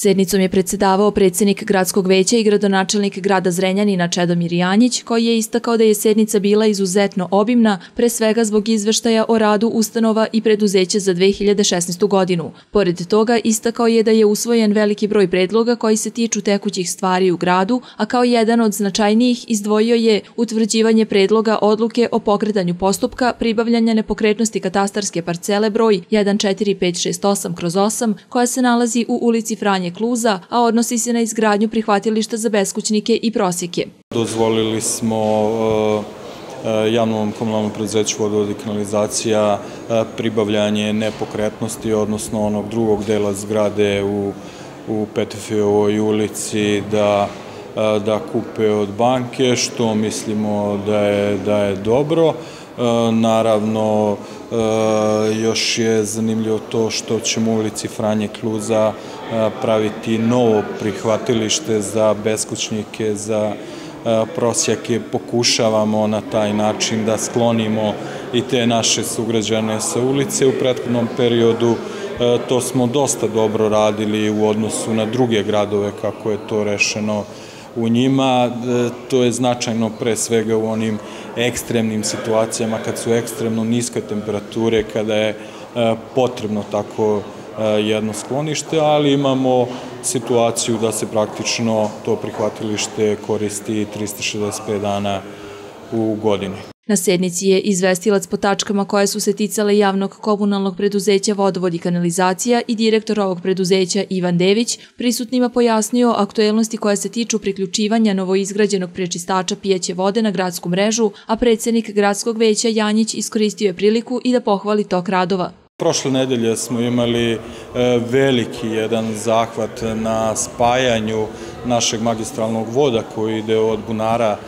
Sednicom je predsedavao predsednik gradskog veća i gradonačelnik grada Zrenjanina Čedomir Janjić, koji je istakao da je sednica bila izuzetno obimna, pre svega zbog izveštaja o radu ustanova i preduzeća za 2016. godinu. Pored toga, istakao je da je usvojen veliki broj predloga koji se tiču tekućih stvari u gradu, a kao jedan od značajnijih izdvojio je utvrđivanje predloga odluke o pokretanju postupka pribavljanja nepokretnosti katastarske parcele broj 14568 kroz 8, koja se nalazi u ulici Franje izgradnje kluza, a odnosi se na izgradnju prihvatilišta za beskućnike i prosjeke. Dozvolili smo uh, uh, javnom komunalnom preduzeću vodovod i kanalizacija uh, pribavljanje nepokretnosti, odnosno onog drugog dela zgrade u, u Petefijovoj ulici da da kupe od banke, što mislimo da je, da je dobro. Naravno, još je zanimljivo to što ćemo u ulici Franje Kluza praviti novo prihvatilište za beskućnike, za prosjake. Pokušavamo na taj način da sklonimo i te naše sugrađane sa ulice. U prethodnom periodu to smo dosta dobro radili u odnosu na druge gradove kako je to rešeno u njima. To je značajno pre svega u onim ekstremnim situacijama kad su ekstremno niske temperature, kada je potrebno tako jedno sklonište, ali imamo situaciju da se praktično to prihvatilište koristi 365 dana u godini. Na sednici je izvestilac po tačkama koje su se ticale javnog komunalnog preduzeća Vodovod i kanalizacija i direktor ovog preduzeća Ivan Dević prisutnima pojasnio aktuelnosti koje se tiču priključivanja novoizgrađenog prečistača pijeće vode na gradsku mrežu, a predsednik gradskog veća Janjić iskoristio je priliku i da pohvali tok radova. Prošle nedelje smo imali e, veliki jedan zahvat na spajanju našeg magistralnog voda koji ide od bunara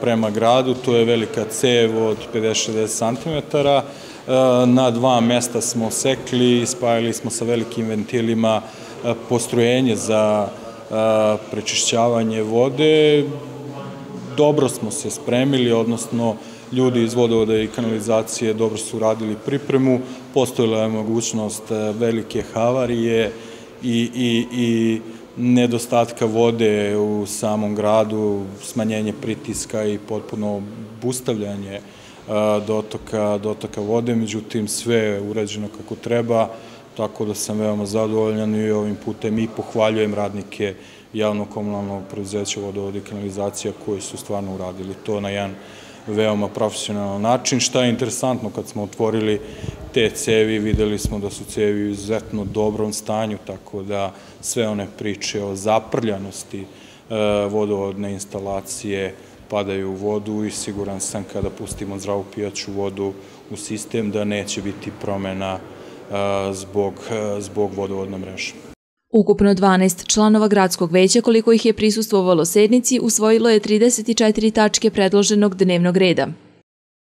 prema gradu. To je velika cev od 50-60 cm. Na dva mesta smo sekli spajali smo sa velikim ventilima postrojenje za prečišćavanje vode. Dobro smo se spremili, odnosno ljudi iz vodovoda i kanalizacije dobro su radili pripremu, postojila je mogućnost velike havarije i, i, i nedostatka vode u samom gradu, smanjenje pritiska i potpuno bustavljanje e, dotoka, dotoka vode, međutim sve je urađeno kako treba, tako da sam veoma zadovoljan i ovim putem i pohvaljujem radnike javno-komunalnog preduzeća vodovoda i kanalizacija koji su stvarno uradili to na jedan veoma profesionalan način. Šta je interesantno kad smo otvorili te cevi, videli smo da su cevi u izuzetno dobrom stanju, tako da sve one priče o zaprljanosti e, vodovodne instalacije padaju u vodu i siguran sam kada pustimo zdravu pijaću vodu u sistem da neće biti promena e, zbog, e, zbog vodovodne mreže. Ukupno 12 članova gradskog veća koliko ih je prisustvovalo sednici usvojilo je 34 tačke predloženog dnevnog reda.